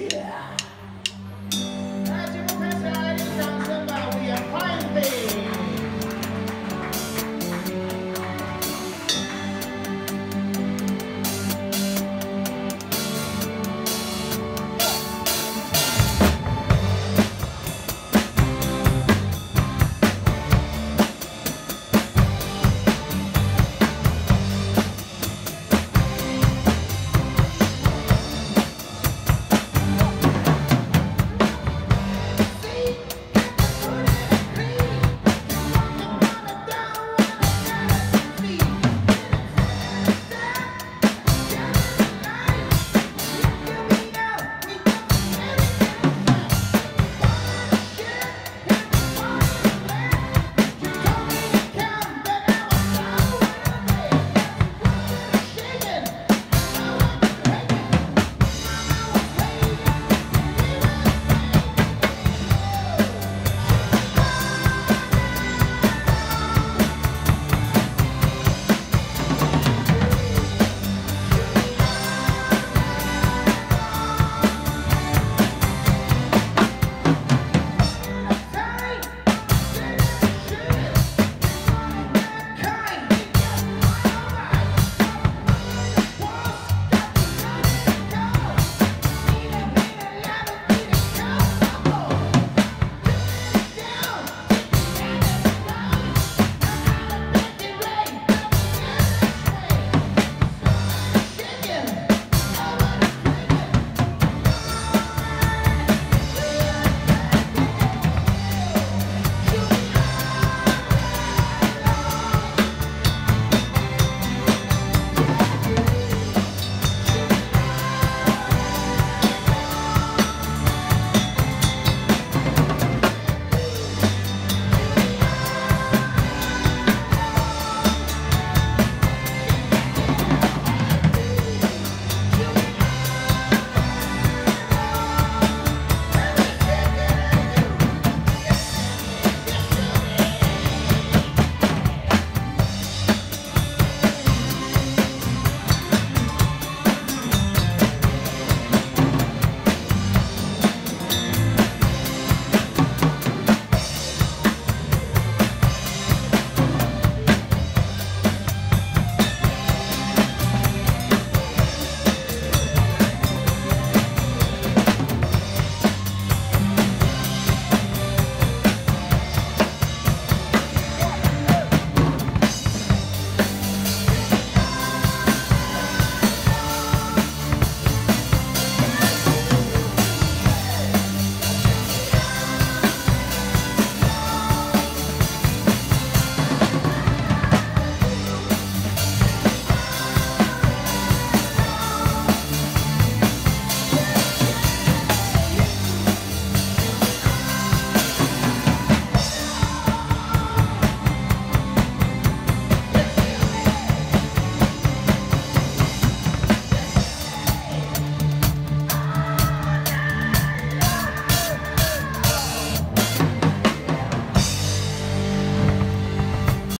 Yeah.